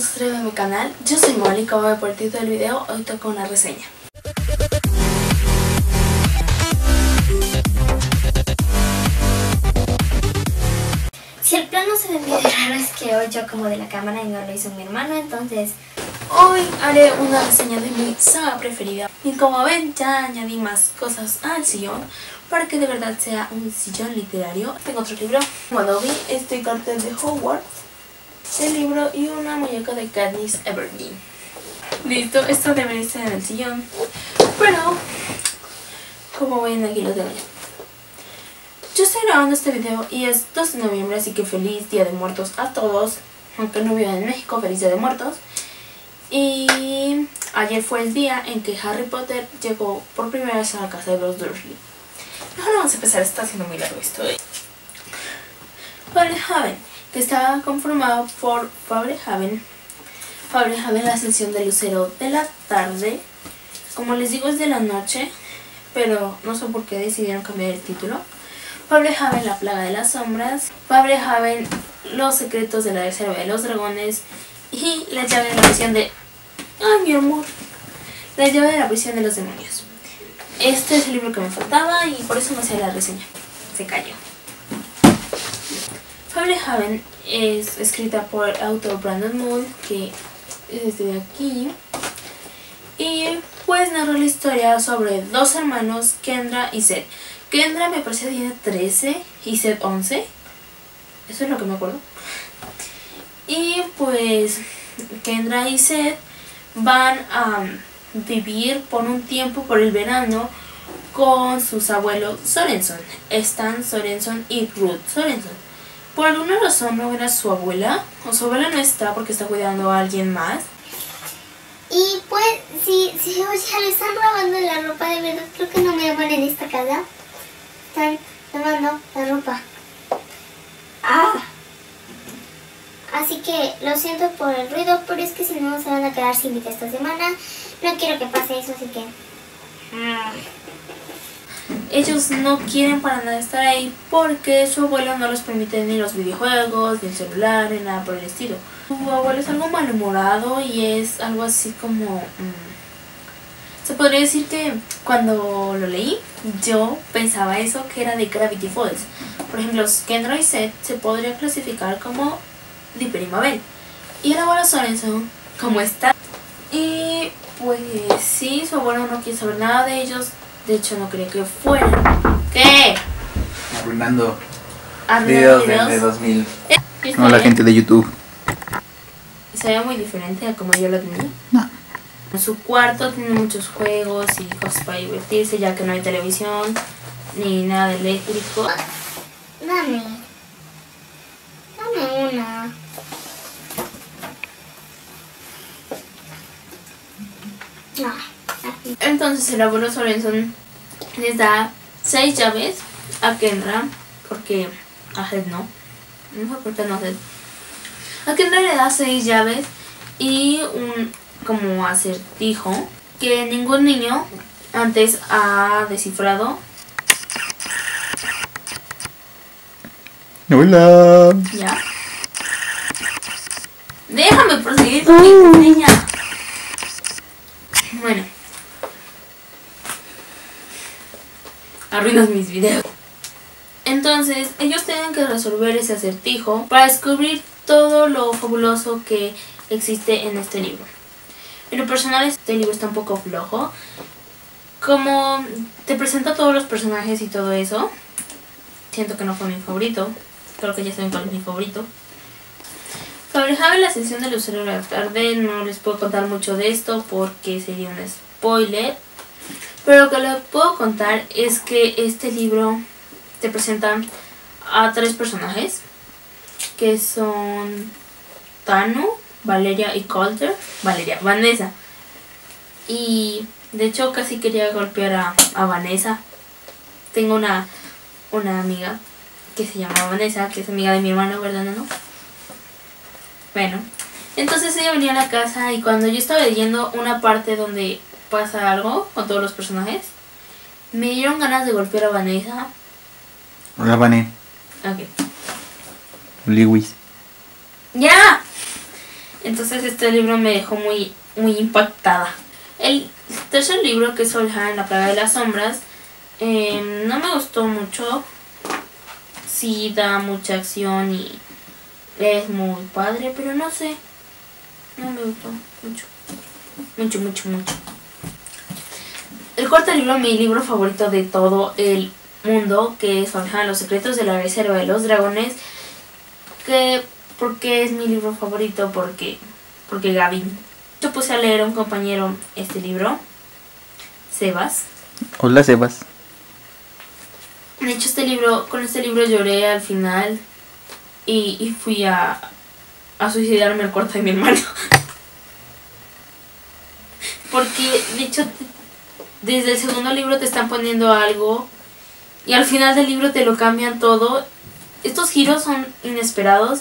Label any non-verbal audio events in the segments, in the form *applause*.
suscribir a mi canal. Yo soy Molly, como ve por título del video, hoy toco una reseña. Si el plano se ve medio raro es que hoy yo como de la cámara y no lo hizo mi hermano, entonces Hoy haré una reseña de mi saga preferida. Y como ven, ya añadí más cosas al sillón para que de verdad sea un sillón literario. Tengo otro libro, Adobe, este cartel de Hogwarts, el libro y una muñeca de Katniss Everdeen. Listo, esto debería estar en el sillón, pero como ven aquí lo tengo Yo estoy grabando este video y es 2 de noviembre, así que feliz Día de Muertos a todos. Aunque no vivan en México, feliz Día de Muertos. Y ayer fue el día en que Harry Potter llegó por primera vez a la casa de los Dursley. Ahora vamos a empezar, está haciendo muy largo esto. Fablehaven, que estaba conformado por Fablehaven. Fablehaven, la ascensión del lucero de la tarde. Como les digo, es de la noche, pero no sé por qué decidieron cambiar el título. Fablehaven, la plaga de las sombras. Fablehaven, los secretos de la reserva de los dragones. Y la llave de la prisión de... ¡Ay, mi amor! La llave de la prisión de los demonios. Este es el libro que me faltaba y por eso no hacía la reseña. Se cayó. Fablehaven es escrita por el autor Brandon Moore, que es de aquí. Y pues narra la historia sobre dos hermanos, Kendra y Seth. Kendra me parece tiene 13 y Seth 11. Eso es lo que me acuerdo. Y pues Kendra y Seth van a vivir por un tiempo por el verano con sus abuelos Sorenson, Stan Sorenson y Ruth Sorenson. Por alguna razón no ven su abuela, o su abuela no está porque está cuidando a alguien más. Y pues, si, si ya le están lavando la ropa de verdad, creo que no me aman en esta casa. Están lavando la ropa. ¡Ah! Así que lo siento por el ruido, pero es que si no se van a quedar sin vida esta semana. No quiero que pase eso, así que... Ellos no quieren para nada estar ahí porque su abuelo no les permite ni los videojuegos, ni el celular, ni nada por el estilo. Su abuelo es algo malhumorado y es algo así como... Mm, se podría decir que cuando lo leí, yo pensaba eso que era de Gravity Falls. Por ejemplo, Kendra y Seth se podría clasificar como de Primavera. Y el abuelo Sorenson, como está. Y pues sí, su abuelo no quiere saber nada de ellos. De hecho, no quería que fueran. ¿Qué? Arruinando Arruinando videos de 2000. ¿Sí No, la gente de YouTube. Se ve muy diferente a como yo lo tenía. No. En su cuarto tiene muchos juegos y cosas para divertirse, ya que no hay televisión ni nada eléctrico. Dame. Entonces el abuelo Sorenson les da seis llaves a Kendra, porque a Head no. No sé por qué no a Head. A Kendra le da seis llaves y un como acertijo que ningún niño antes ha descifrado. Hola. ¿Ya? Déjame proseguir con mi reseña. Bueno. Arruinas mis videos. Entonces, ellos tienen que resolver ese acertijo para descubrir todo lo fabuloso que existe en este libro. En lo personal, este libro está un poco flojo. Como te presenta todos los personajes y todo eso, siento que no fue mi favorito. Creo que ya saben cuál es mi favorito. Fablehaven, la sesión de Lucero de la tarde, no les puedo contar mucho de esto porque sería un spoiler. Pero lo que les puedo contar es que este libro te presenta a tres personajes que son Tanu, Valeria y Coulter. Valeria, Vanessa. Y de hecho casi quería golpear a, a Vanessa. Tengo una, una amiga que se llama Vanessa, que es amiga de mi hermano, ¿verdad, no? Bueno, entonces ella venía a la casa y cuando yo estaba leyendo una parte donde pasa algo con todos los personajes, me dieron ganas de golpear a Vanessa. Hola, Vane. Ok. Lewis. ¡Ya! Entonces este libro me dejó muy, muy impactada. El tercer libro, que es Solja en la plaga de las sombras, eh, no me gustó mucho. Sí da mucha acción y es muy padre, pero no sé. No me gustó mucho. Mucho, mucho, mucho. El cuarto libro, mi libro favorito de todo el mundo, que es Solja, Los secretos de la reserva de los dragones. Que, porque es mi libro favorito? Porque, porque Gavin. Yo puse a leer a un compañero este libro, Sebas. Hola, Sebas. De hecho, este libro, con este libro lloré al final y, y fui a, a suicidarme al cuarto de mi hermano. *laughs* Porque, de hecho, desde el segundo libro te están poniendo algo y al final del libro te lo cambian todo. Estos giros son inesperados,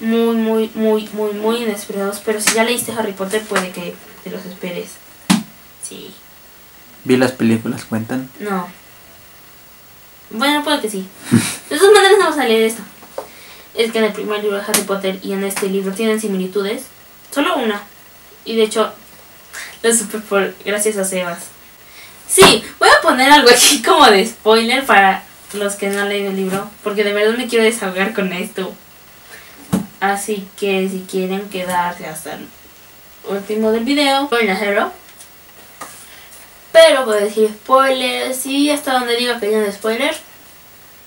muy, muy, muy, muy, muy inesperados. Pero si ya leíste Harry Potter, puede que te los esperes. Sí. Vi las películas, cuentan. No. Bueno, puede que sí. *laughs* De todas maneras vamos a leer esto. Es que en el primer libro de Harry Potter y en este libro tienen similitudes. Solo una. Y de hecho, lo supe por gracias a Sebas. Sí, voy a poner algo aquí *laughs* como de spoiler para los que no han leído el libro. Porque de verdad me quiero desahogar con esto. Así que si quieren quedarse hasta el último del video, voy a hacerlo. Pero voy a decir spoilers y hasta donde diga que tienen spoilers.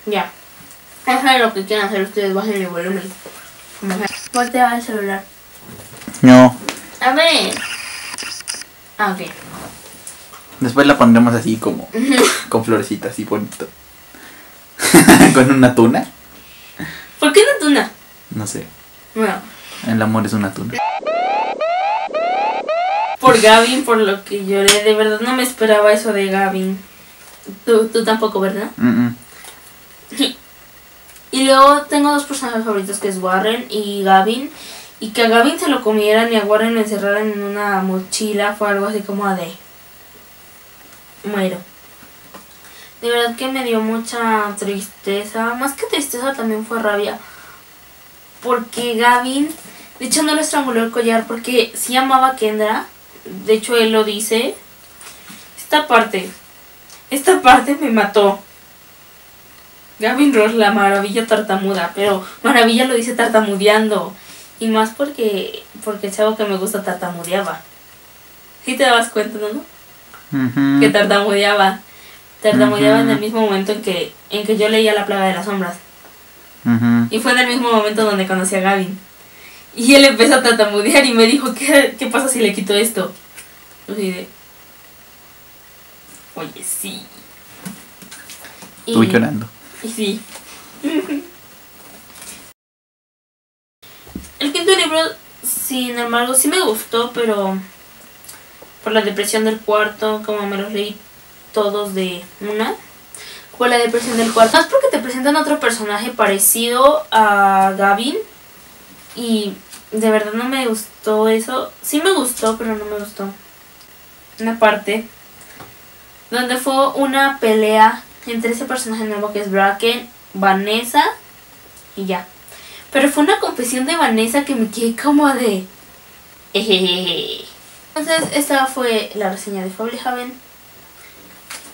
Ya. Hagan lo que quieran hacer ustedes, bajen el volumen. Voltea el celular. No. A ver. Ah, ok. Después la pondremos así como *laughs* con florecitas, así bonito. *laughs* con una tuna. ¿Por qué no tuna? No sé. Bueno, El amor es una tuna. por Gavin, por lo que lloré. De verdad no me esperaba eso de Gavin. Tú, tú tampoco, ¿verdad? Mm, mm. Y luego tengo dos personajes favoritos que es Warren y Gavin. Y que a Gavin se lo comieran y a Warren lo encerraran en una mochila fue algo así como de... Muero. De verdad que me dio mucha tristeza. Más que tristeza también fue rabia. Porque Gavin, de hecho no le estranguló el collar porque sí amaba a Kendra. De hecho él lo dice. Esta parte, esta parte me mató. Gavin Ross, la maravilla tartamuda, pero maravilla lo dice tartamudeando. Y más porque, porque el chavo que me gusta tartamudeaba. ¿Sí te dabas cuenta, no? Que tartamudeaba. Tartamudeaba en el mismo momento en que, en que yo leía La Plaga de las Sombras. Y fue en el mismo momento donde conocí a Gavin. Y él empezó a tartamudear y me dijo, ¿qué, qué pasa si le quito esto? Así de... Oye, sí. Y- llorando. y sí. El quinto libro, sin embargo, sí me gustó, pero por la depresión del cuarto, como me los leí todos de una, por la depresión del cuarto. Más porque te presentan otro personaje parecido a Gavin y de verdad no me gustó eso. Sí me gustó, pero no me gustó. Una parte donde fue una pelea entre ese personaje nuevo que es Bracken, Vanessa y ya. Pero fue una confesión de Vanessa que me quedé como de... Entonces esta fue la reseña de Fablehaven.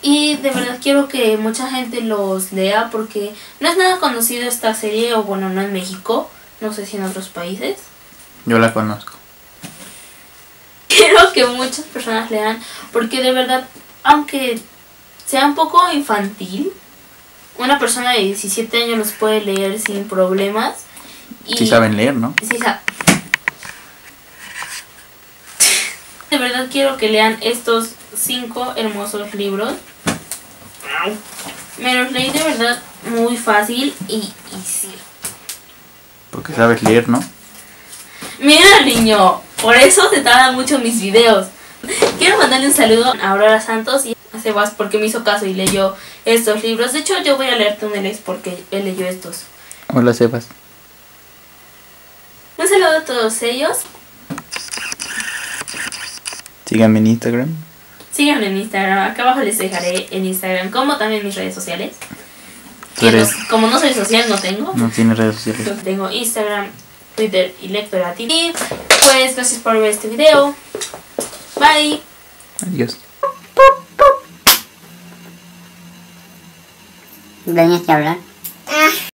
Y de verdad quiero que mucha gente los lea porque no es nada conocido esta serie, o bueno, no en México, no sé si en otros países. Yo la conozco. Quiero que muchas personas lean porque de verdad, aunque sea un poco infantil, una persona de 17 años los puede leer sin problemas. Y Sí saben leer, ¿no? Sí, De verdad quiero que lean estos cinco hermosos libros. Me los leí de verdad muy fácil y, y sí. Porque sabes leer, ¿no? Mira, niño, por eso se tardan mucho mis videos. Quiero mandarle un saludo a Aurora Santos y a Sebas porque me hizo caso y leyó estos libros. De hecho, yo voy a leer túneles porque él leyó estos. Hola, Sebas. Un saludo a todos ellos. Síganme en Instagram. Síganme en Instagram. Acá abajo les dejaré en Instagram, como también mis redes sociales. Tú Que eres- no- como no soy social, no tengo. No tienes redes sociales. Tengo Instagram, Twitter y Lectoratin. Y pues gracias por ver este video. Bye. Adiós. ¿Venías que hablar?